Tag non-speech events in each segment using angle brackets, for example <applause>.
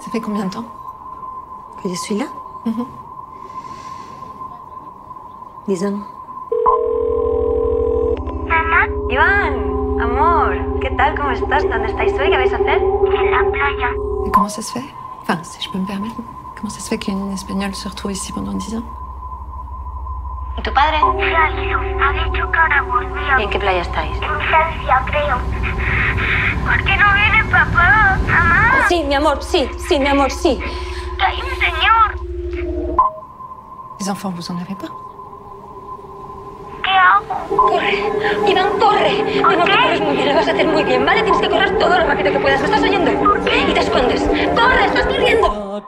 Ça fait combien de temps que je suis là Mhm. Dix ans. Iván, amor, ¿qué tal? ¿Cómo estás? ¿Dónde estáis hoy? ¿Qué vais a hacer? En la playa. Et comment ça se fait? Enfin, si je peux me permettre, comment ça se fait qu'une Espagnole se retrouve ici pendant 10 ans? ¿Y tu padre? Se ha ido. Ha dicho que ahora volvía. ¿Y en qué playa estáis? En Francia, creo. ¿Por qué no viene mi amor, sí, sí, mi amor, sí. Que hay un señor. Les enfants, vous en avez pas ¿Qué hago? ¡Corre! ¡Iván, corre! Mi amor, que corres muy bien, lo vas a hacer muy bien, ¿vale? Tienes que correr todo lo rápido que puedas. ¿Me estás oyendo? Y te escondes. ¡Corre! ¡Estás corriendo!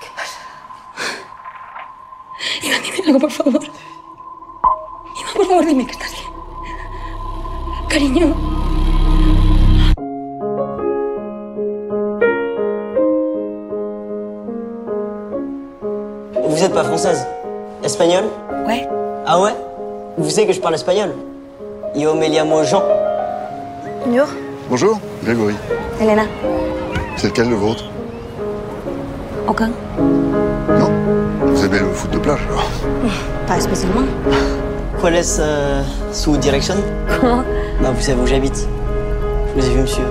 ¿Qué pasa? Iván, dime algo, por favor. Iván, por favor, dime que estás bien. Cariño. Vous êtes pas française Espagnole Ouais. Ah ouais? Vous savez que je parle espagnol? Yo me llamo Jean. Bonjour. Bonjour, Grégory. Elena. C'est lequel le vôtre? Aucun. Non Vous aimez le foot de plage alors <laughs> Pas spécialement. ¿Cuál es euh, su direction? Comment? Bah vous savez où j'habite. Je vous ai vu monsieur.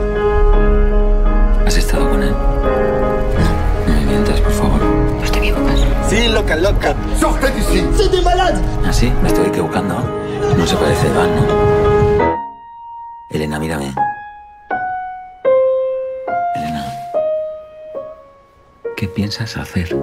Loca, loca Sortez d'ici C'est des malades ¿Ah, sí? Me estoy equivocando. No se parece a Iván, ¿no? Elena, mírame. Elena. ¿Qué piensas hacer?